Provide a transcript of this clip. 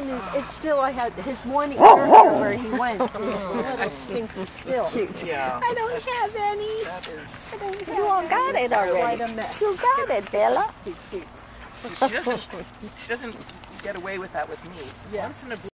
thing is, it's still, I had his one ear where he went. It's a little stinky still. Yeah. I don't have any. That is. I don't have You all got it already. You got it, Bella. She doesn't. She doesn't get away with that with me. Yeah. Once in a blue